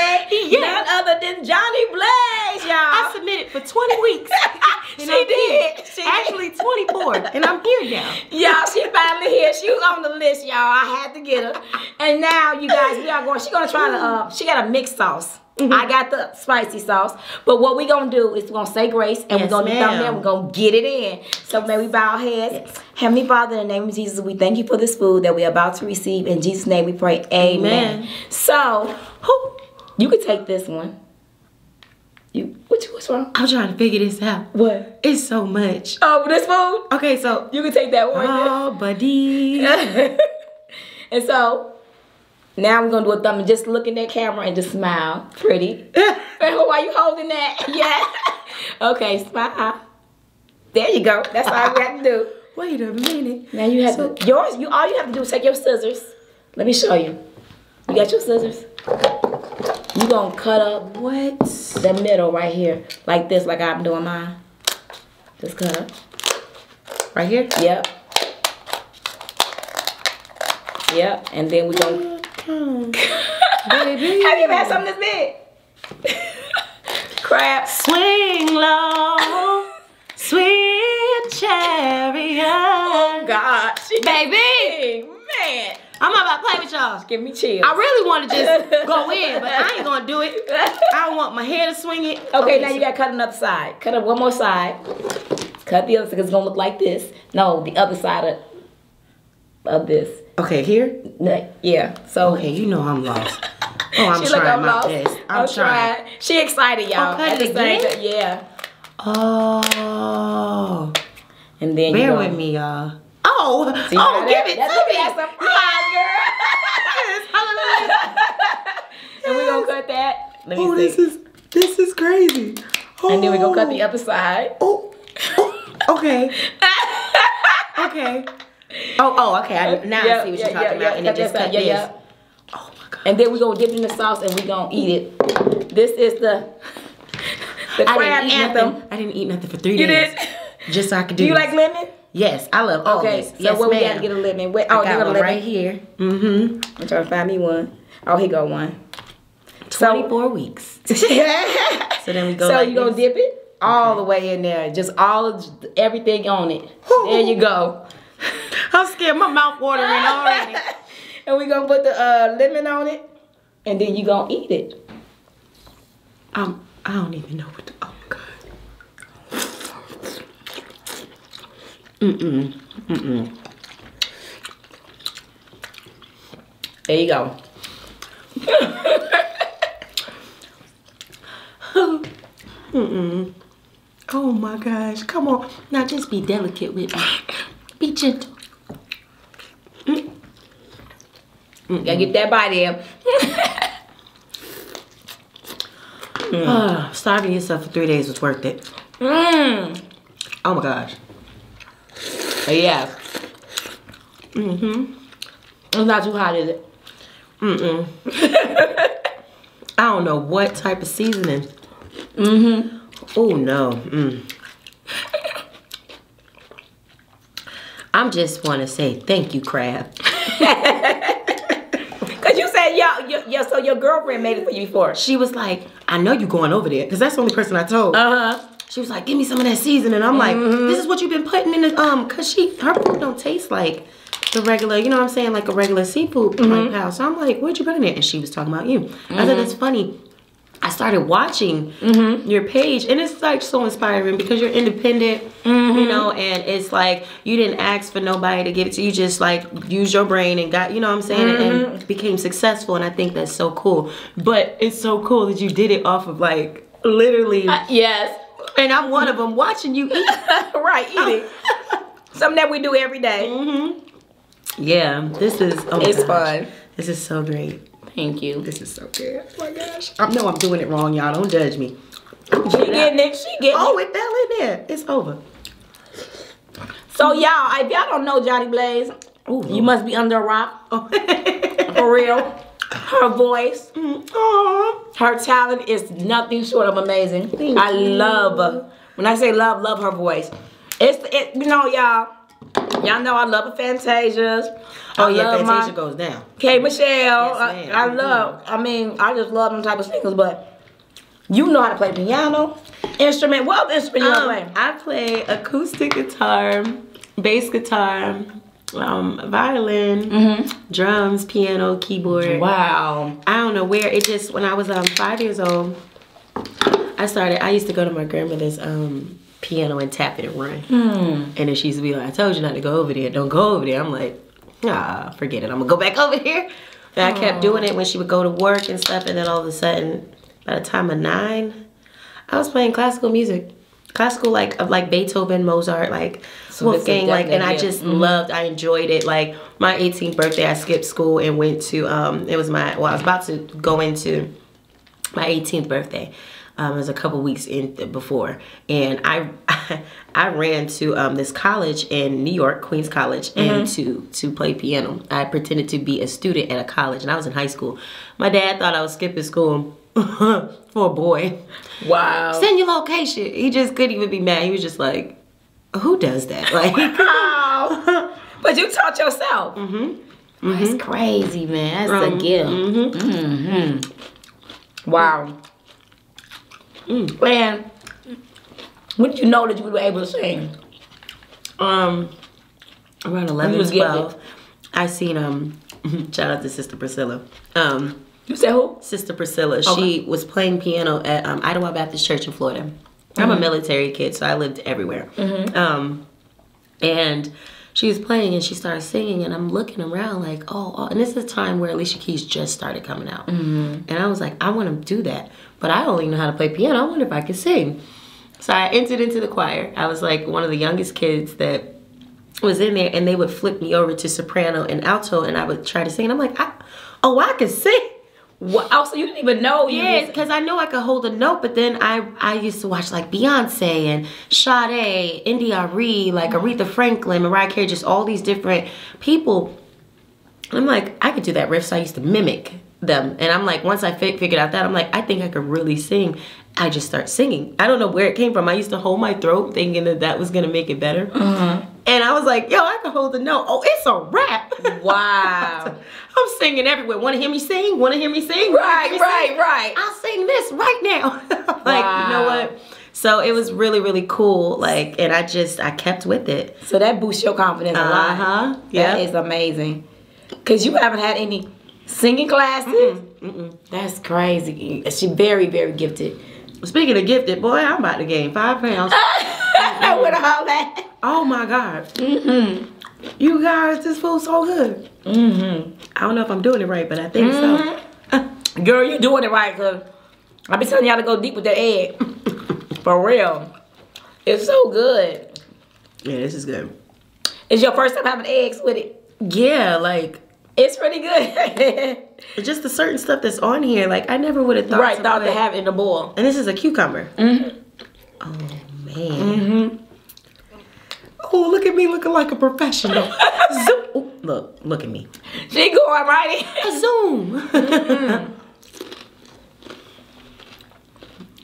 today. Yeah. None other than Jhonni Blaze, y'all. I submitted for 20 weeks. She I'm did. She Actually 24, and I'm here now. Y'all, she finally here. She was on the list, y'all. I had to get her. And now, you guys, we are going. She gonna try to. Uh, she got a mixed sauce. Mm-hmm. I got the spicy sauce. But what we gonna do is we're gonna say grace and Yes, we're gonna ma'am. thumbnail. We're gonna get it in. So may we bow our heads. Heavenly Father, in the name of Jesus, we thank you for this food that we're about to receive. In Jesus' name, we pray. Amen. Amen. So, who? You could take this one. You. What? you What's wrong? I'm trying to figure this out. What? It's so much. Oh, this food. Okay, so. You can take that one. Oh, buddy. and so now we're gonna do a thumb and just look in that camera and just smile. Pretty. Why you holding that? Yeah. Okay, smile. There you go. That's all we have to do. Wait a minute. Now you have to yours. You all you have to do is take your scissors. Let me show you. You got your scissors. You gonna cut up What? the middle right here, like this, like I'm doing mine. Just cut up. Right here? Yep. Yep. And then we gonna. Baby. Have you ever had something this big? Crab. Swing low, sweet chariot. Oh God, Baby. man, I'm not about to play with y'all. give me chills. I really want to just go in, but I ain't gonna do it. I want my hair to swing it. okay, now you gotta cut another side. Cut up one more side. Cut the other side. It's gonna look like this. No, the other side of of this. Okay, here. No, Yeah. So Okay, you know I'm lost. Oh, I'm she look trying I'm my lost. best. I'm, trying. She excited, y'all. Oh, okay, At the same again? Yeah. Oh, And then you bear go- with me, y'all. Oh, See, oh, give that- it that's- to me. That's some fries, girl. and we gonna cut that. Let me Oh, see. this is this is crazy. and then we gonna cut the Oh. other side. Oh, oh, okay, okay. Oh, oh, okay. I, now Yeah, I see what yeah, you're talking yeah, about, and then just cut this. Oh my god. And then we gonna dip it in the sauce and we gonna eat it. This is the the I crab didn't eat anthem. nothing. I didn't eat nothing for three You days. did? Just so I could Do do. you this. like lemon? Yes, I love all Okay, this. so yes, what we gotta get a lemon? Wait, oh, got you got a one lemon right here. Mm-hmm. I'm trying to find me one. Oh, here go one. So- 24 weeks. so then we go like you gonna dip it all the way in there, just all of everything on it. There you go. I'm scared. My mouth watering already. and we gonna put the uh, lemon on it, and then you gonna eat it. Um, I don't even know what to. Oh Mm-mm. Mm-mm. There you go. Mm-mm. Oh my gosh. Come on. Now just be delicate with me. Be gentle. Gotta get that bite in. Ah, starving yourself for three days was worth it. Mmm. Oh my gosh. Yeah. Mm-hmm. It's not too hot, is it? Mm-mm. I don't know what type of seasoning. Mm-hmm. Oh no. Mm. I'm just want to say thank you, crab. Cause you said yo, yo, yo, so your girlfriend made it for you before. She was like, I know you're going over there, because that's the only person I told. Uh huh. She was like, give me some of that seasoning. And I'm like, mm-hmm. this is what you've been putting in the um, cause she her food don't taste like the regular, you know what I'm saying, like a regular seafood mm-hmm. like pal. So I'm like, what'd you put in it? And she was talking about you. I said, mm-hmm. that's funny. I started watching your page, and it's like so inspiring because you're independent, you know, and it's like you didn't ask for nobody to give it to you. You Just like use your brain and got, you know what I'm saying, and became successful. And I think that's so cool. But it's so cool that you did it off of like literally uh, Yes. And I'm one of them watching you eat. right, eating. Something that we do every day. Mm-hmm. Yeah, this is. Oh It's gosh. fun. This is so great. Thank you. This is so good. Oh my gosh. I know I'm doing it wrong, y'all. Don't judge me. She getting it. She getting Oh, it. it fell in there. It's over. So y'all, if y'all don't know Jhonni Blaze, Ooh, you must be under a rock. Oh. For real. Her voice, her talent is nothing short of amazing. Thank I you. love, when I say love, love her voice. It's, it, you know, y'all, Y'all know I love the Fantasias. Oh I yeah, love my- Fantasia goes down. K Michelle. Yes, I. I love. I mean, I just love them type of singers. But you know how to play piano, instrument. What instrument you Um, play? I play acoustic guitar, bass guitar, um, violin, drums, piano, keyboard. Wow. I don't know where it just when I was um five years old, I started. I used to go to my grandmother's um piano and tap it and run, and then she used to be like, "I told you not to go over there. Don't go over there." I'm like, ah, forget it. I'm gonna go back over here. And I kept doing it when she would go to work and stuff, and then all of a sudden, by the time of nine, I was playing classical music. Classical like of like Beethoven, Mozart, like So Wolfgang, like and I just loved, I enjoyed it. Like my 18th birthday, I skipped school and went to um it was my well, I was about to go into my 18th birthday. Um, it was a couple weeks in before, and I I ran to um, this college in New York, Queens College, and to to play piano. I pretended to be a student at a college, and I was in high school. My dad thought I was skipping school for a boy. Wow. Send your location. He just couldn't even be mad. He was just like, "Who does that?" Like, Wow. but you taught yourself. Mm-hmm. That's crazy, man. That's a gift. Mm-hmm. Wow. Man, when did you know that you were able to sing? um, around 11, was getting 12, I seen um, shout out to Sister Priscilla. Um, You said who? Sister Priscilla. She was playing piano at um, Idaho Baptist Church in Florida. I'm a military kid, so I lived everywhere. Um, and she was playing and she started singing, and I'm looking around like, oh, oh. and this is a time where Alicia Keys just started coming out. And I was like, I want to do that, but I don't even know how to play piano. I wonder if I could sing. So I entered into the choir. I was like one of the youngest kids that was in there, and they would flip me over to soprano and alto, and I would try to sing. And I'm like, I, oh, I can sing. What? So you didn't even know you Yeah, because I know I could hold a note, but then I I used to watch like Beyonce and Sade, India Arie, like Aretha Franklin, Mariah Carey, just all these different people. I'm like, I could do that riff, so I used to mimic them. And I'm like, once I fi- figured out that, I'm like, I think I could really sing. I just start singing. I don't know where it came from. I used to hold my throat thinking that that was gonna make it better. And I was like, yo, I can hold the note. Oh, it's a rap. Wow. I'm singing everywhere. Want to hear me sing? Want to hear me sing? Right, me right, sing? right. I'll sing this right now. like, you know what? So it was really, really cool. Like, and I just, I kept with it. So that boosts your confidence a lot. Uh-huh. Yeah. is amazing. Cause you haven't had any singing classes. That's crazy. She's very, very gifted. Speaking of gifted, boy, I'm about to gain five pounds. With all that. oh my God. Mm-hmm. You guys, this food's so good. Mm-hmm. I don't know if I'm doing it right, but I think so. Girl, you doing it right, cause I be telling y'all to go deep with that egg. For real. It's so good. Yeah, this is good. Is your first time having eggs with it. Yeah, like, It's pretty good. it's just the certain stuff that's on here. Like, I never would have thought right, to thought to have in the bowl. And this is a cucumber. Mm-hmm. Oh man. Mhm. Oh, look at me looking like a professional. Zoom. Ooh, look, look at me. She going right in. Zoom.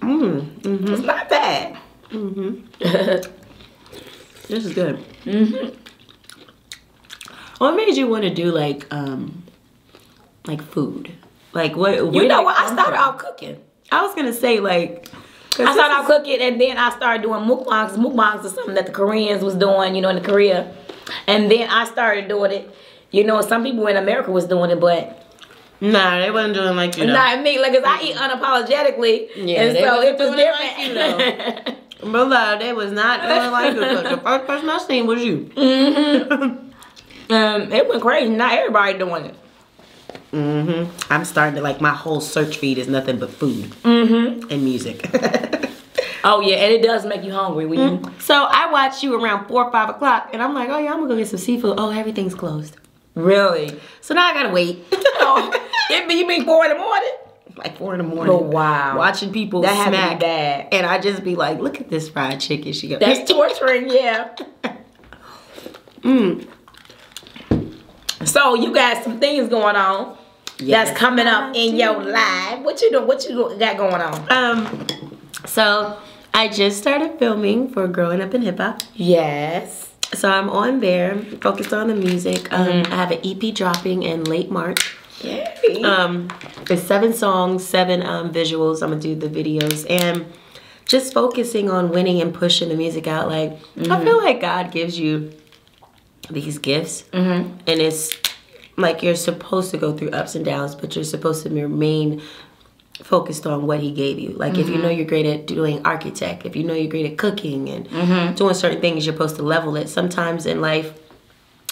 mm, mhm. It's not bad. This is good. What made you want to do like um like food? Like what? You know what? I started from? out cooking. I was gonna say like. I started out cooking and then I started doing mukbangs. Mukbangs is something that the Koreans was doing, you know, in Korea. And then I started doing it. You know, some people in America was doing it, but Nah, they wasn't doing like you know. not me. Like, cause I eat unapologetically. Yeah, and they so wasn't it was doing it like different. But uh, they was not doing like you. 'cause The first person I seen was you. um, it went crazy. Not everybody doing it. Mm hmm I'm starting to like my whole search feed is nothing but food Mm-hmm. and music. Oh yeah, and it does make you hungry when you. so I watch you around four or five o'clock, and I'm like, oh yeah, I'm gonna go get some seafood. Oh, everything's closed. Really? So now I gotta wait. Oh, it be, you mean four in the morning? like four in the morning. Oh, wow. Watching people That smack, bad. and I just be like, look at this fried chicken. She go. That's torturing, yeah. Mm. So you got some things going on Yes, that's coming up in do. your life. What you doing? What you got going on? Um, so I just started filming for Growing Up in Hip Hop. Yes. So I'm on there, focused on the music. Um, I have an EP dropping in late March. Yay. Um, it's seven songs, seven um, visuals. I'm gonna do the videos and just focusing on winning and pushing the music out. Like I feel like God gives you these gifts, mm-hmm. and it's like you're supposed to go through ups and downs, but you're supposed to remain focused on what he gave you. Like if you mm-hmm. know you're great at doing architect, if you know you're great at cooking and mm-hmm. doing certain things, you're supposed to level it. Sometimes in life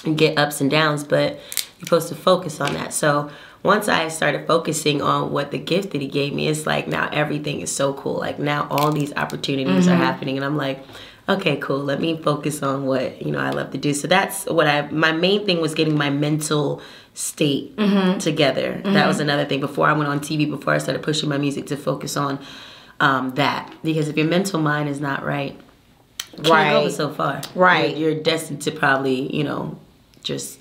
you get ups and downs, but you're supposed to focus on that. So once I started focusing on what the gift that he gave me, it's like now everything is so cool. Like now all these opportunities are happening and I'm like, okay, cool. Let me focus on what, you know, I love to do. So that's what I my main thing was getting my mental state together. That was another thing before I went on TV, before I started pushing my music to focus on um, that. Because if your mental mind is not right, can't go Right. so far. Right. You're, you're destined to probably, you know, just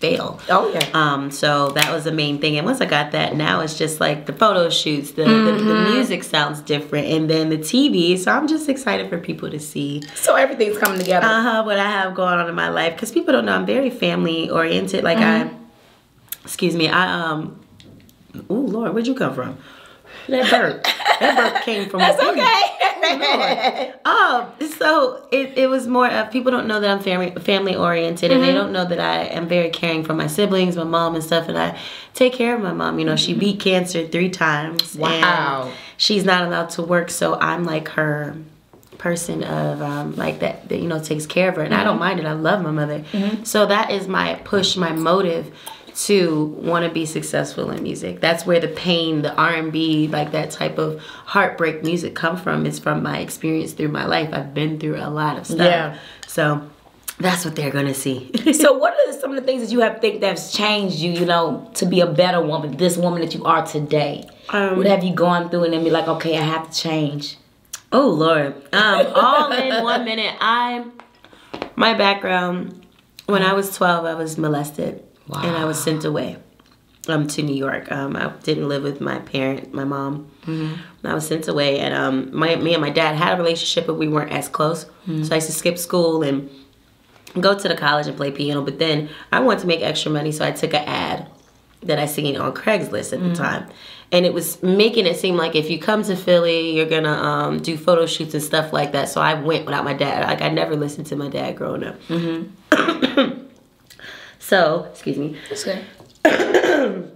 fail. oh yeah. Um, so that was the main thing. And once I got that, now it's just like the photo shoots, the, the, the Mm-hmm. music sounds different, and then the TV. So I'm just excited for people to see So everything's coming together. uh huh what I have going on in my life because people don't know I'm very family oriented. Like I, excuse me, I um, oh Lord, where'd you come from? That bird. that bird came from That's okay. Oh, so it, it was more of people don't know that I'm family family oriented, and they mm-hmm. don't know that I am very caring for my siblings, my mom, and stuff. And I take care of my mom. You know, she mm-hmm. beat cancer three times. Wow. She's not allowed to work, so I'm like her person of um, like that, that you know takes care of her, and I don't mm-hmm. mind it. I love my mother. So that is my push, my motive to want to be successful in music. That's where the pain, the R&B, like that type of heartbreak music come from. Is from my experience through my life. I've been through a lot of stuff. Yeah. So that's what they're gonna see. so what are some of the things that you have think that's changed you, you know, to be a better woman, this woman that you are today? Um, what have you gone through and then be like, okay, I have to change? Oh Lord. Um, all in one minute. I my background when I was twelve I was molested and I was sent away um to New York. Um I didn't live with my parent, my mom. I was sent away and um my me and my dad had a relationship but we weren't as close. So I used to skip school and go to the college and play piano, but then I wanted to make extra money so I took an ad that I seen on Craigslist at the time. And it was making it seem like if you come to Philly, you're gonna um, do photo shoots and stuff like that. So I went without my dad. Like I never listened to my dad growing up. so, excuse me. Okay.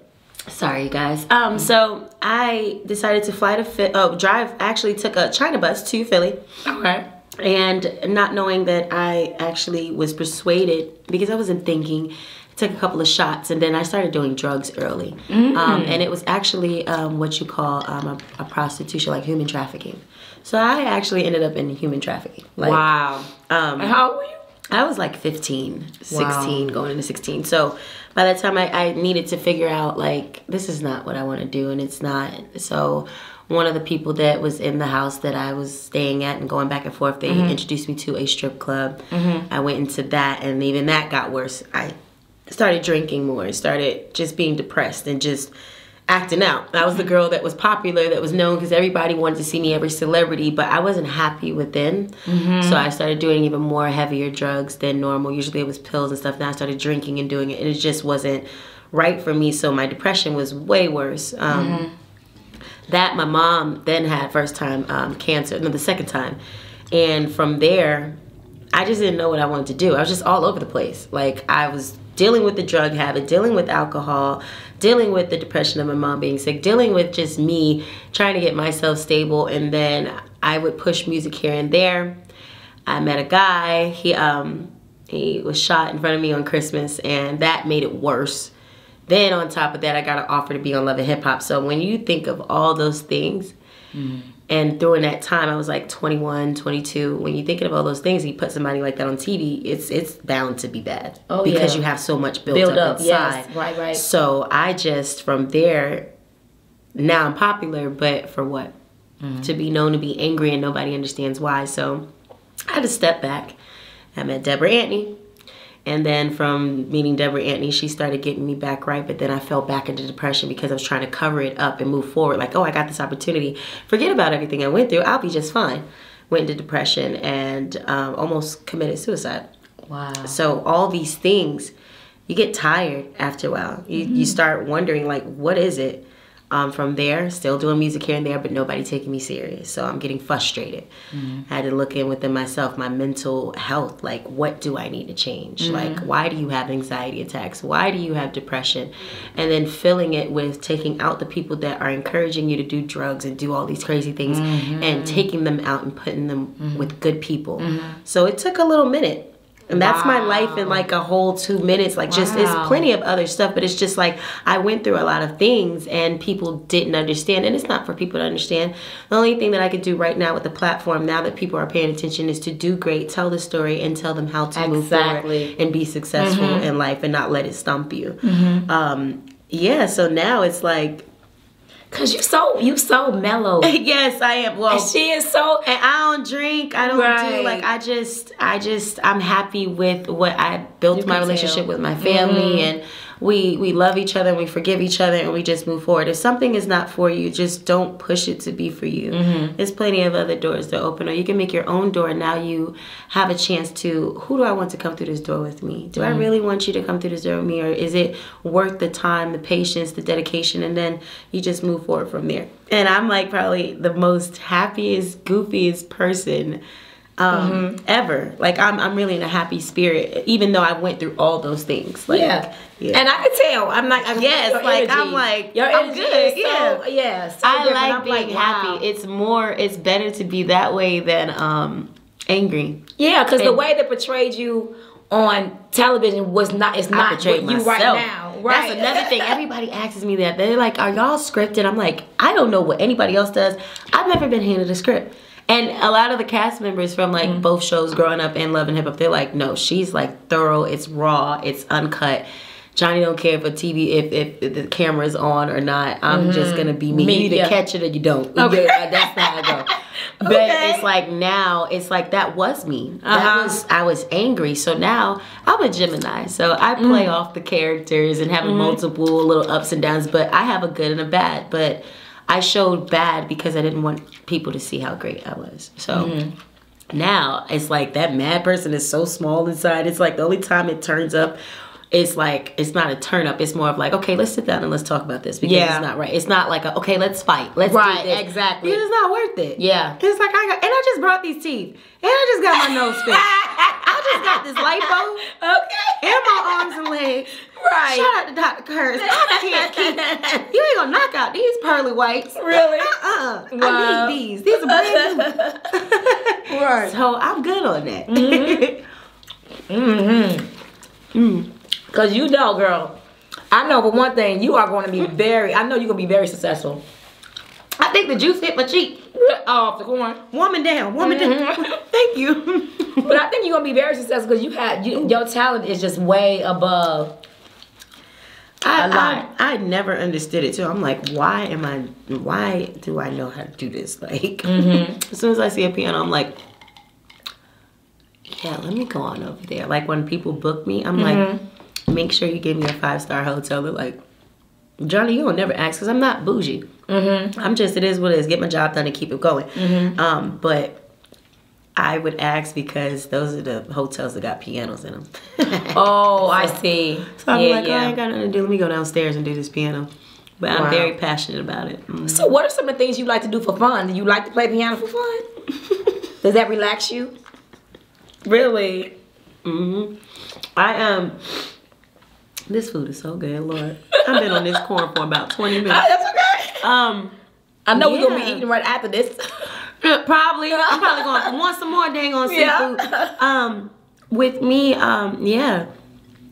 Sorry, you guys. Um, so I decided to fly to Philly. Oh, drive. Actually, took a China bus to Philly Okay. and not knowing that I actually was persuaded because I wasn't thinking. I took a couple of shots and then I started doing drugs early, um, and it was actually um, what you call um, a, a prostitution, like human trafficking. So I actually ended up in human trafficking. Like, wow. Um, And how old were you? I was like 15, 16, Wow. going into 16. So by that time, I, I needed to figure out, like, this is not what I want to do, and it's not. So one of the people that was in the house that I was staying at and going back and forth, they mm-hmm. introduced me to a strip club. Mm-hmm. I went into that, and even that got worse. I started drinking more, started just being depressed and just acting out. I was the girl that was popular, that was known because everybody wanted to see me, every celebrity, but I wasn't happy within. So I started doing even more heavier drugs than normal. Usually it was pills and stuff. Now I started drinking and doing it, and it just wasn't right for me. So my depression was way worse. Um, That my mom then had first time um, cancer, no, the second time, and from there, I just didn't know what I wanted to do. I was just all over the place. Like I was dealing with the drug habit, dealing with alcohol, dealing with the depression of my mom being sick, dealing with just me trying to get myself stable, and then I would push music here and there. I met a guy. He um he was shot in front of me on Christmas, and that made it worse. Then on top of that, I got an offer to be on Love and Hip Hop. So when you think of all those things, and during that time, I was like 21, 22. When you're thinking of all those things, you put somebody like that on TV, it's it's bound to be bad Oh, because yeah. you have so much built Build up, up, inside. yes. Right, right. So I just from there, now I'm popular, but for what? Mm-hmm. To be known to be angry and nobody understands why. So I had to step back. I met Debra Antney. And then from meeting Debra Antney, she started getting me back right. But then I fell back into depression because I was trying to cover it up and move forward. Like, oh, I got this opportunity. Forget about everything I went through. I'll be just fine. Went into depression and um, almost committed suicide. Wow. So all these things, you get tired after a while. You you start wondering like, what is it? Um, from there, still doing music here and there, but nobody taking me serious. So I'm getting frustrated. Mm-hmm. I had to look in within myself, my mental health. Like, what do I need to change? Mm-hmm. Like, why do you have anxiety attacks? Why do you have depression? And then filling it with taking out the people that are encouraging you to do drugs and do all these crazy things and mm-hmm. taking them out and putting them with good people. So it took a little minute. And that's my life in like a whole two minutes. Like, just it's plenty of other stuff, but it's just like I went through a lot of things and people didn't understand. And it's not for people to understand. The only thing that I could do right now with the platform, now that people are paying attention, is to do great, tell the story, and tell them how to move forward and be successful in life and not let it stump you. Um, yeah, so now it's like, Cause you so you so mellow. yes, I am. Well, And she is so and I don't drink. I don't do like I just I just I'm happy with what I built You my relationship tell. with my family mm-hmm. and we we love each other and we forgive each other and we just move forward. If something is not for you, just don't push it to be for you. Mm-hmm. There's plenty of other doors to open or you can make your own door. Now you have a chance to who do I want to come through this door with me? Do I mm-hmm. really want you to come through this door with me or is it worth the time, the patience, the dedication and then you just move forward from there. And I'm like probably the most happiest, goofiest person um ever. Like I'm I'm really in a happy spirit even though I went through all those things. Like yeah. yeah. And I could tell. I'm like, I'm Yes, like, energy. I'm like, your I'm good, is so, yeah. so I different. like I'm being wow. happy. It's more it's better to be that way than um angry. Yeah, because the way they portrayed you on television was not. It's not portrayed what you myself. right now. Right. That's another thing. Everybody asks me that. They're like, "Are y'all scripted?" I'm like, "I don't know what anybody else does. I've never been handed a script." And a lot of the cast members from like mm. both shows, growing up and Love and Hip Hop, they're like, "No, she's like thorough. It's raw. It's uncut." Jhonni don't care if a TV if, if, if the camera's on or not. I'm mm-hmm. just gonna be me. Me, you either yeah. catch it or you don't. Okay. Yeah, that's how I go. But Okay. it's like now, it's like that was me. Uh-huh. That was I was angry. So now I'm a Gemini. So I play mm. off the characters and having mm-hmm. multiple little ups and downs. But I have a good and a bad. But I showed bad because I didn't want people to see how great I was. So. Mm-hmm. Now it's like that mad person is so small inside. It's like the only time it turns up, it's like it's not a turn up. It's more of like, okay, let's sit down and let's talk about this because Yeah. it's not right. It's not like a, okay, let's fight. Let's Right, do this. exactly. Because it's not worth it. Yeah. It's like I got and I just brought these teeth. And I just got my nose fixed. I just got this lipo okay. and my arms and legs. Right. Shout out to Dr. Kurz. I can't keep you ain't gonna knock out these pearly whites. Really? Uh-uh. Wow. I need these. These are brand new. Right. So I'm good on that. Mm-hmm. Mm-hmm. Mm. Cause you know, girl. I know for one thing, you are going to be very. I know you're going to be very successful. I think the juice hit my cheek. Off the corn. Woman down, woman down. Thank you. But I think you're gonna be very successful because you had you, your talent is just way above. I. I, I never understood it too. I'm like, why am I? Why do I know how to do this? Like, Mm-hmm. as soon as I see a piano, I'm like, yeah, let me go on over there. Like when people book me, I'm Mm-hmm. like, make sure you give me a five star hotel. They're like, Jhonni, you don't never ask because I'm not bougie. Mm-hmm. I'm just it is what it is. Get my job done and keep it going. Um, but I would ask because those are the hotels that got pianos in them. Oh, I see. So I'm yeah, like, oh, I yeah. ain't got nothing to do. Let me go downstairs and do this piano. But I'm very passionate about it. Mm. So, what are some of the things you like to do for fun? Do you like to play piano for fun? Does that relax you? Really? hmm I um, this food is so good, Lord. I've been on this corn for about 20 Ah, minutes. that's okay. Um, I know we're gonna be eating right after this. probably. I'm probably going to want some more dang on Yeah. seafood. Um, with me, um, yeah,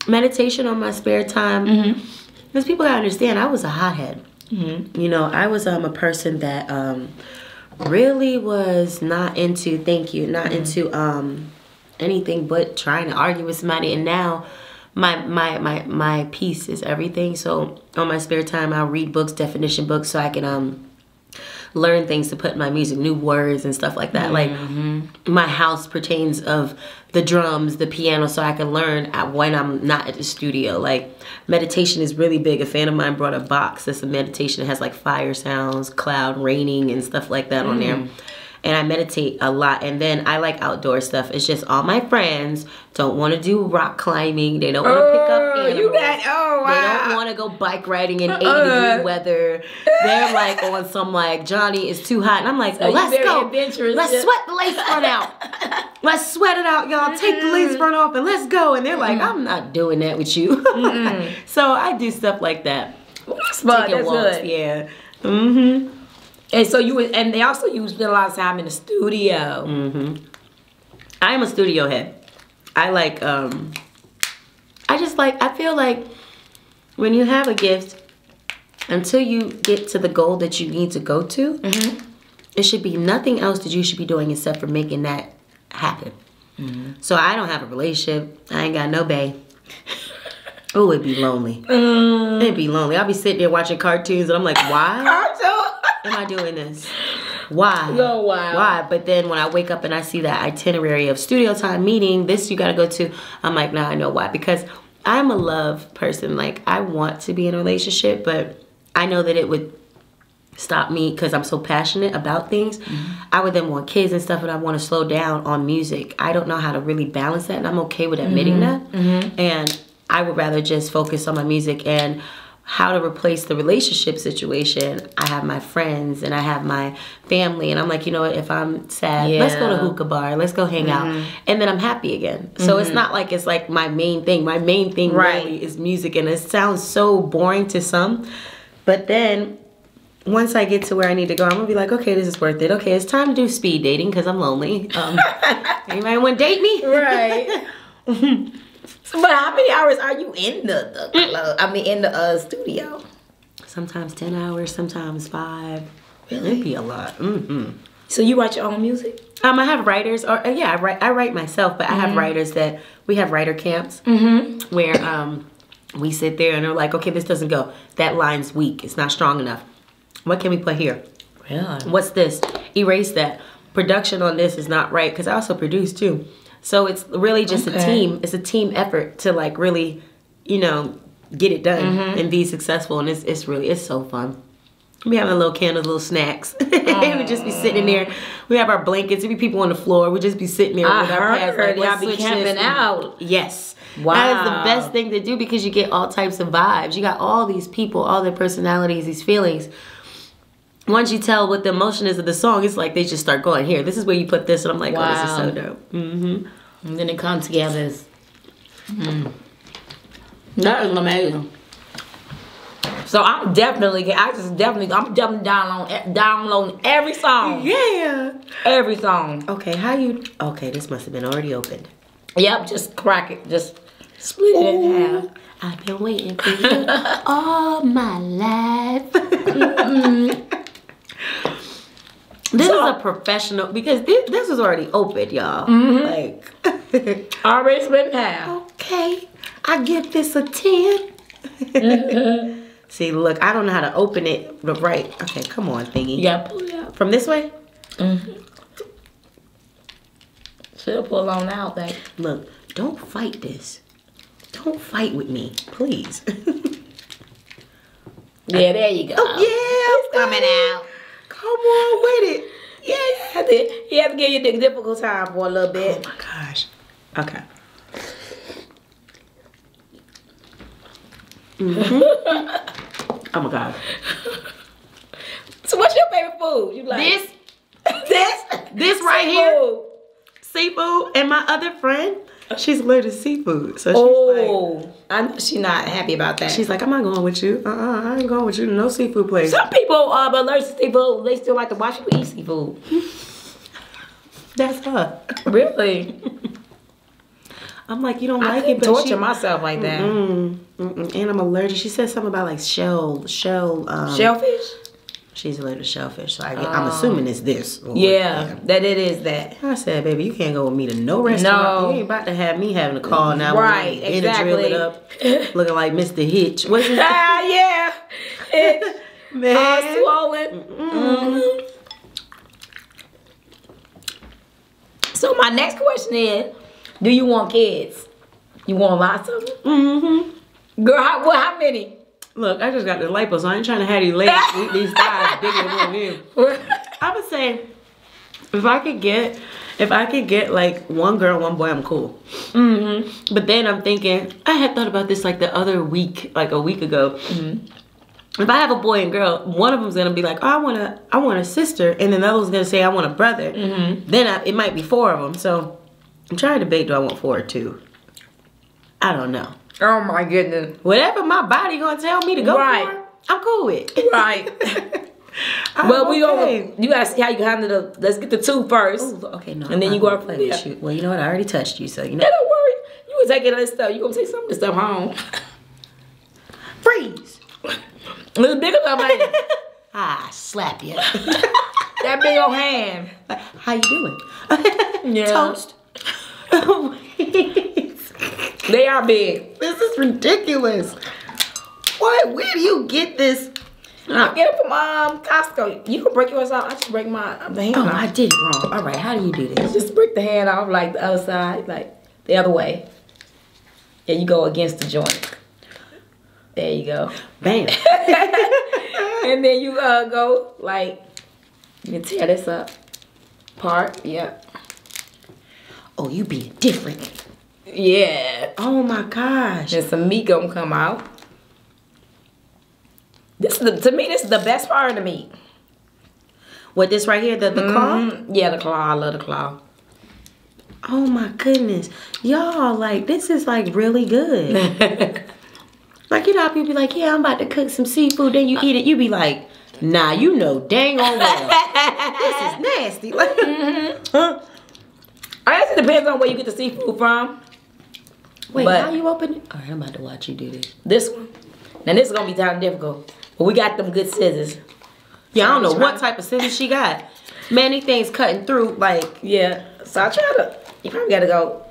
meditation on my spare time. Because people gotta understand, I was a hothead. You know, I was um a person that um really was not into thank you, not into um anything but trying to argue with somebody. And now my my my my peace is everything. So on my spare time, I'll read books, definition books, so I can um learn things to put in my music, new words and stuff like that. Like my house pertains of the drums, the piano, so I can learn when I'm not at the studio. Like meditation is really big. A fan of mine brought a box that's a meditation. It has like fire sounds, cloud, raining, and stuff like that on there. And I meditate a lot. And then I like outdoor stuff. It's just all my friends don't want to do rock climbing. They don't want to pick up Oh, animals. you got oh They don't want to go bike riding in 80 Uh-uh. degree weather. They're like on some like Jhonni is too hot, and I'm like, So let's go. Let's sweat the lace front out. Let's sweat it out, y'all. Take the lace front off and let's go. And they're like, I'm not doing that with you. so I do stuff like that. That's fun. That's walks, good. yeah. Mm-hmm. And so you and they also you spend a lot of time in the studio. Mm-hmm. I am a studio head. I like um I just like I feel like when you have a gift until you get to the goal that you need to go to, it should be nothing else that you should be doing except for making that happen. Mhm. So I don't have a relationship. I ain't got no bae. Oh, it'd be lonely. It'd be lonely. I'll be sitting there watching cartoons and I'm like, why? am I doing this? Why? No, why? Why? But then when I wake up and I see that itinerary of studio time, meeting, this you gotta go to, I'm like, nah, I know why. Because I'm a love person. Like, I want to be in a relationship, but I know that it would stop me because I'm so passionate about things. Mm-hmm. I would then want kids and stuff, and I want to slow down on music. I don't know how to really balance that, and I'm okay with admitting mm-hmm. that. Mm-hmm. And I would rather just focus on my music and how to replace the relationship situation. I have my friends and I have my family, and I'm like, you know what? If I'm sad, let's go to Yeah. hookah bar, let's go hang out, and then I'm happy again. So it's not like it's like my main thing. My main thing Right. really is music, and it sounds so boring to some, but then once I get to where I need to go, I'm gonna be like, okay, this is worth it. Okay, it's time to do speed dating because I'm lonely. Um, anybody want to date me? Right. so, but how many hours are you in the, the club? I mean, in the uh, studio. Sometimes ten hours, sometimes five. It'd be a lot. Mm-hmm. So you write your own music? Um, I have writers, or uh, yeah, I write. I write myself, but I have writers that we have writer camps Mm-hmm. where um, we sit there and they're like, okay, this doesn't go. That line's weak. It's not strong enough. What can we put here? Really? what's this erase that production on this is not right because i also produce too so it's really just a team it's a team effort to like really you know get it done Mm-hmm. and be successful and it's, it's really it's so fun we having a little candles, little snacks. we just be sitting there. We have our blankets. There be people on the floor. We just be sitting there I with our pads. heard let's y'all be camping out. Yes. Wow. That is the best thing to do because you get all types of vibes. You got all these people, all their personalities, these feelings. Once you tell what the emotion is of the song, it's like they just start going, here, this is where you put this. And I'm like, oh, this is so Wow. dope. hmm And then it comes together. Mm. That is amazing. So I'm definitely, I just definitely, I'm definitely downloading, downloading every song, Yeah. every song. Okay, how you, okay, this must have been already opened. Yep, just crack it, just split it in half. I've been waiting for you all my life. this is a professional because this, this was already open, y'all. Mm-hmm. Like, Already split in half. okay, I give this a 10. Mm-hmm. See, look, I don't know how to open it the right. Okay, come on, thingy. Gotta pull it out. From this way? Mm-hmm. Should pull on out, babe. Look, don't fight this. Don't fight with me, please. Yeah, there you go. Oh, yeah, It's coming out. Come on with it. Yeah, to, he had to give you the difficult time for a little bit. Oh my gosh. Okay. Mhm. oh my god. So what's your favorite food? You like This this this right here, seafood, and my other friend, she's allergic to seafood. So she's like Oh, know she's not happy about that. she's like, I'm not going with you. Uh-uh, I ain't going with you to no seafood place. Some people are allergic to seafood. They still like to watch people eat seafood. That's her. Really? I'm like, you don't I like it, but torture she, myself like that. Mm, mm-mm, and I'm allergic. She said something about like shell, shell. Um, Shellfish? She's allergic to shellfish, so I get, I'm assuming it's this. Lord. Yeah, that it is that. I said, baby, you can't go with me to no restaurant. No. You ain't about to have me having a call now. Right, drill it up, looking like Mr. Hitch. What's his Ah, yeah. It's man? all swollen. Mhm. So my next question is, do you want kids? You want lots of them? Mm-hmm. Girl, how, well, how many? Look, I just got the lipo, so I ain't trying to have these legs, these thighs bigger than you. I would say If I could get, if I could get like one girl, one boy, I'm cool. Mm-hmm. But then I'm thinking, I had thought about this like the other week, like a week ago. If I have a boy and girl, one of them's gonna be like, oh, I want a, I want a sister, and then the other one's gonna say, I want a brother. Then I, it might be four of them. So I'm trying to debate, do I want four or two? I don't know. Oh my goodness. Whatever my body gonna tell me to go Right. for, I'm cool with. Right. Well, we okay. gonna you gotta see how you handle the. Let's get the two first. Ooh, okay, no. And then I'm you go gonna play yeah. with you. Well, you know what? I already touched you, so you know. Yeah, don't worry. You was taking this stuff. You gonna take some of this stuff home. Freeze. A little bigger than mine. Ah, slap you. that big old hand. How you doing? Yeah. Toast. They are big. this is ridiculous. What? Where do you get this? I get it from um Costco. You can break yours off. I just break my the hand Oh, off. I did it wrong. All right, how do you do this? Just break the hand off like the other side, like the other way. Yeah, you go against the joint. There you go. Bam. And then you uh go like you can tear this up. Part, yep. oh, you being different. Yeah. Oh my gosh. And some meat gonna come out. This is the, to me, this is the best part of the meat. What this right here, the the claw? Mhm. Yeah, the claw. I love the claw. Oh my goodness. Y'all, like this is like really good. Like you know how people be like, yeah, I'm about to cook some seafood, then you eat it, you be like, nah, you know dang on well. this is nasty. Like, huh? I guess it depends on where you get the seafood from. Wait, But- how you open it? All right, I'm about to watch you do this. This one. Now this is gonna be of difficult. But we got them good scissors. Yeah, I don't know what type of scissors she got. Man, these things cutting through like, Yeah. So I try to. You probably gotta go.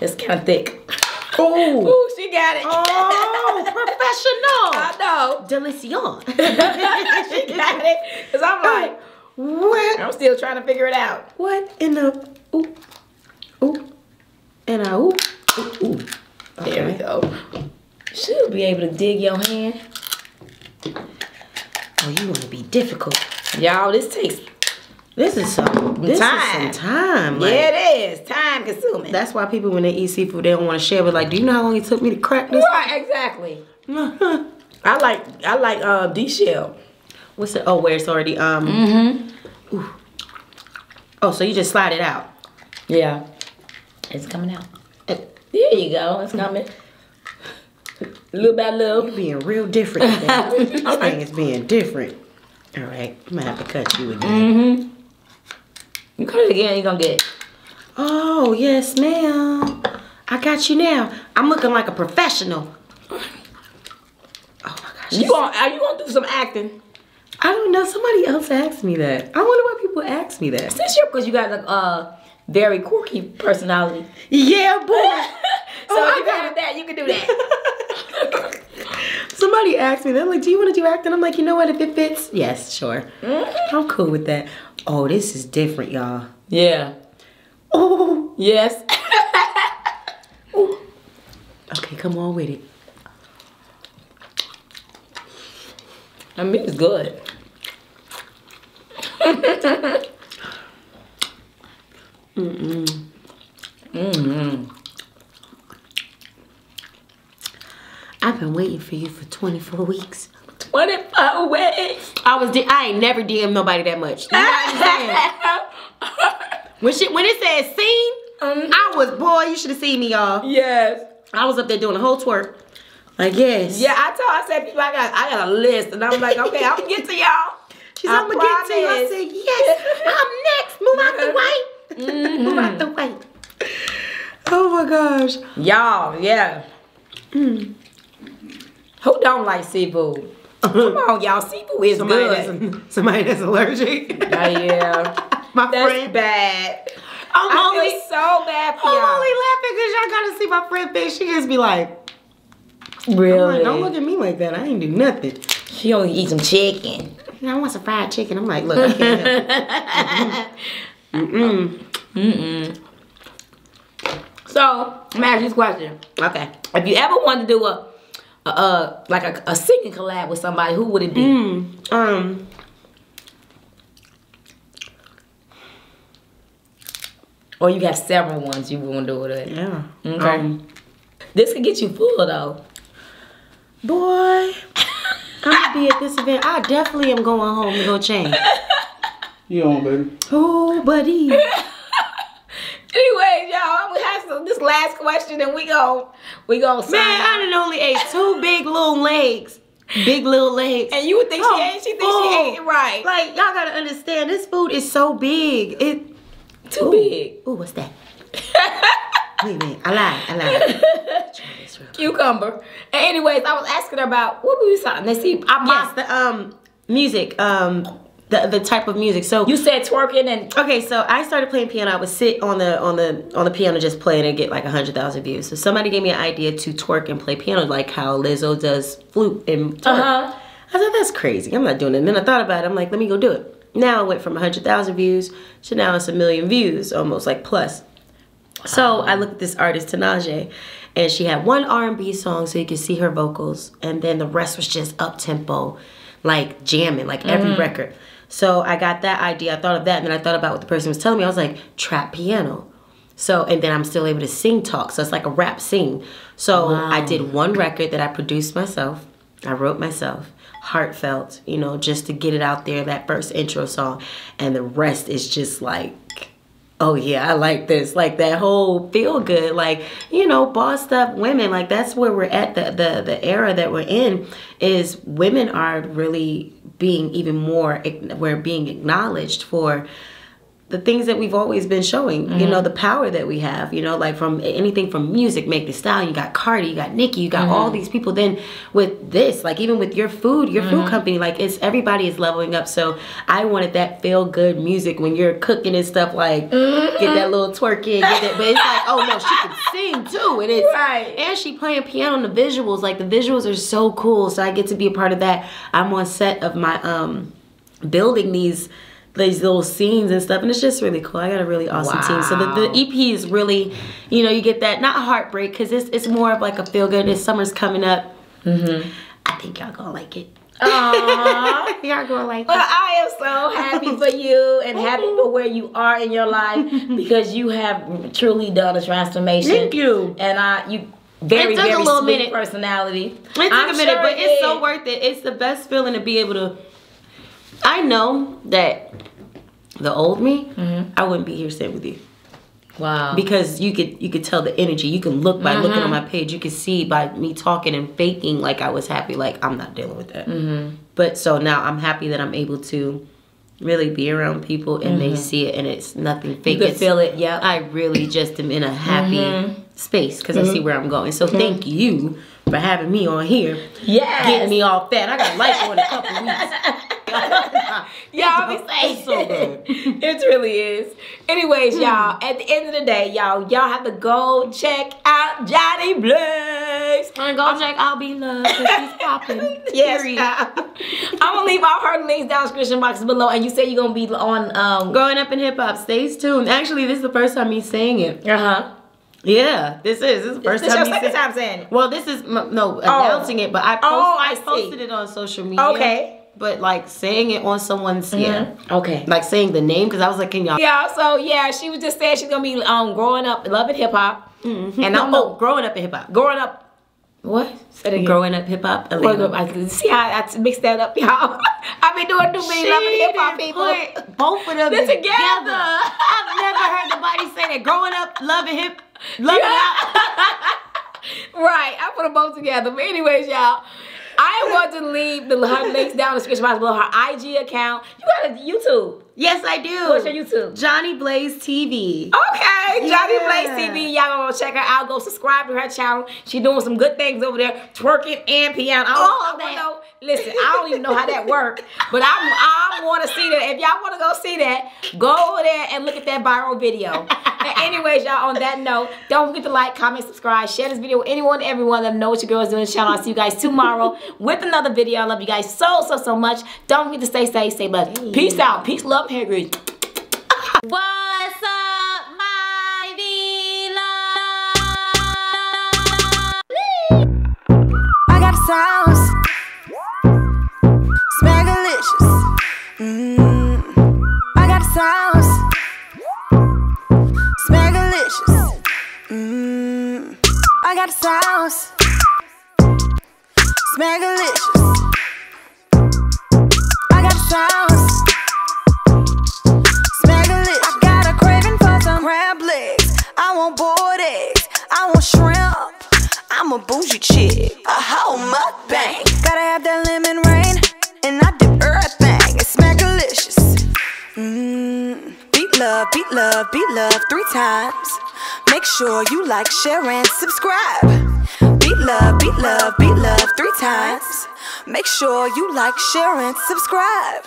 It's kind of thick. oh, Ooh, she got it. oh, professional. I know. Delicious. she got it. Cause I'm oh, like, what? I'm still trying to figure it out. What in the, ooh, ooh, and I, ooh, ooh, ooh. There we Okay. go. Should be able to dig your hand. Oh, you want to be difficult. Y'all, this takes. This is some this Time. is some time. Like, yeah, it is time consuming. That's why people when they eat seafood they don't want to share. But like, do you know how long it took me to crack this? right. Exactly. I like. I like uh, D shell. What's it? Oh, where it's already um. Mm-hmm. Oh, so you just slide it out. Yeah. It's coming out. There you go. It's coming. Little by little. You're being real different. today. this thing is being different. All right, I'm gonna have to cut you again. Mm-hmm. You cut it again, you're gonna get it. Oh yes, ma'am. I got you now. I'm looking like a professional. Oh my gosh. You gonna, are you gonna do some acting? I don't know. Somebody else asked me that. I wonder why people ask me that. This year, because you got like, uh, very quirky personality. Yeah, boy. So Oh, you got that, you can do that. Somebody asked me, they're like, do you want to do acting? I'm like, you know what, if it fits, yes, sure. Mhm. I'm cool with that. Oh, this is different, y'all. Yeah. Oh, Yes. okay, come on with it. I mean, it's good. Mm-mm. Mm-hmm. I've been waiting for you for 24 weeks. 24 weeks. I was, I ain't never DM nobody that much. You know when, she, when it said scene, Um, I was, boy, you should have seen me, y'all. yes. I was up there doing a whole twerk. I guess. Yeah, I told I said people I got I got a list and I'm like, okay, I'm gonna get to y'all. She's, said, I'm gonna get to you. I said, yes, I'm next. Move out the way. Move out the way. Oh my gosh. Y'all, yeah. Mm. Who don't like seafood? Come on, y'all. Seafood is Somebody good. that's, somebody that's allergic. Oh, yeah. my That's friend. bad. I'm I only, feel so bad for I'm y'all. only laughing because y'all gotta see my friend face. She just be like, really? like, don't look at me like that. I ain't do nothing. She only eat some chicken. I want some fried chicken. I'm like, look, I can't help it. Mm-mm. Mm-mm. So, I'm gonna ask you this question. Okay. If you ever wanted to do a, a, a like a, a singing collab with somebody, who would it be? Mm. Um. Or you got several ones you want to do with it? Yeah. Okay. Um, This could get you full though. boy, I'm gonna be at this event. I definitely am going home to go change. You on, baby? Oh, buddy. Anyway, y'all, I'm gonna have some, this last question and we go we go Man, I done only ate two big little legs. Big little legs. And you would think Oh, she ate, she think oh. she ate it right. Like y'all gotta understand, this food is so big. It Too ooh. big. Ooh, what's that? Wait a minute, I lied, I lied. Try this real quick. Cucumber. And anyways, I was asking her about what were we talking? Let's see. I Yes, the um music, um the the type of music. So You said twerking and Okay, so I started playing piano. I would sit on the on the on the piano just playing and get like a hundred thousand views. So somebody gave me an idea to twerk and play piano like how Lizzo does flute and twerk. Uh-huh. I thought that's crazy. I'm not doing it. And then I thought about it. I'm like, let me go do it. Now I went from a hundred thousand views to now it's a million views, almost like plus. So I looked at this artist Tanaje, and she had one R&B song, so you could see her vocals, and then the rest was just up tempo, like jamming, like every record. So I got that idea. I thought of that, and then I thought about what the person was telling me. I was like, trap piano. So and then I'm still able to sing talk. So it's like a rap sing. So I did one record that I produced myself. I wrote myself. Heartfelt, you know, just to get it out there, that first intro song. And the rest is just like oh yeah, I like this. Like that whole feel good, like, you know, bossed up women. Like that's where we're at the the, the era that we're in is women are really being even more we're being acknowledged for the things that we've always been showing, you know, mm-hmm. the power that we have, you know, like from anything from music, make the style. You got Cardi, you got Nicki, you got all mm-hmm. these people. Then with this, like even with your food, your food mm-hmm. company, like it's everybody is leveling up. So I wanted that feel good music when you're cooking and stuff, like get that little twerk in, get it. But it's like, oh no, she can sing too, and it's Right. and she playing piano. And the visuals, like the visuals are so cool. So I get to be a part of that. I'm on set of my um building these these little scenes and stuff and it's just really cool i got a really awesome team so the, the ep is really you know you get that not heartbreak because it's, it's more of like a feel good this summer's coming up Mm-hmm. i think y'all gonna like it Aww. y'all gonna like Well, it I am so happy for you and happy for where you are in your life because you have truly done a transformation. Thank you. And I, you very took a very little sweet minute. personality. It took I'm a minute, sure but it it's so worth it. It's the best feeling to be able to. I know that the old me, Mm-hmm. I wouldn't be here sitting with you. Wow. because you could you could tell the energy. You can look by looking Mm-hmm. on my page. You can see by me talking and faking like I was happy. Like I'm not dealing with that. Mm-hmm. But so now I'm happy that I'm able to really be around people and they see it and it's nothing fake. Mm-hmm. you could feel it. Yeah. I really just am in a happy Mm-hmm. space because I see where I'm going. So thank you for having me on here, Yeah. getting me all fat. I got life on in a couple weeks. Y'all be saying It's so good. it really is. Anyways, y'all, at the end of the day, y'all, y'all have to go check out Jhonni Blaze. And go check I'll Be Loved because he's popping. Yes. I'm gonna leave all her links down in the description box below. And you say you're gonna be on um Growing up in hip hop, stay tuned. Actually, this is the first time me saying it. uh huh. Yeah, this is. This is the first This is time your me second saying time saying it. Well, this is m- no announcing it, but I post, Oh, I I, posted it on social media. Okay. But like saying it on someone's yeah, Okay. like saying the name because I was like, can y'all? Yeah, so yeah, she was just saying she's gonna be um growing up loving hip hop. Mm-hmm. And I'm oh, growing up in hip hop. growing up what? Growing up hip hop. I see how I mixed that up, y'all. I've been doing too many loving hip hop people. Both of them together. together. I've never heard nobody say that. Growing up, loving hip, loving hip. right, I put them both together. But anyways, y'all, I want to leave the her links down in the description box below. Her IG account. You got a YouTube. Yes, I do. What's your YouTube? Jhonni Blaze TV. Okay, Jhonni Yeah. Blaze TV. Y'all gonna check her out. Go subscribe to her channel. She doing some good things over there, twerking and piano. I All oh, of that. know. Listen, I don't even know how that works, but I'm I want to see that. If y'all want to go see that, go over there and look at that viral video. anyways, y'all. On that note, don't forget to like, comment, subscribe, share this video with anyone, everyone that know what your girl is doing. Channel. I'll see you guys tomorrow with another video. I love you guys so so so much. Don't forget to stay safe, stay blessed. Peace out. Peace, love, up here. What's up, my villa? I got sounds. Smackalicious. Mm. I got sounds. Smackalicious. Mm. I got sounds. Smackalicious. I got sounds. Want boiled eggs. I want shrimp. I'm a bougie chick. A whole mukbang. Gotta have that lemon rain. And I dip everything. It's smackalicious. Mmm. Beat love, beat love, beat love three times. Make sure you like, share, and subscribe. Beat love, beat love, beat love three times. Make sure you like, share, and subscribe.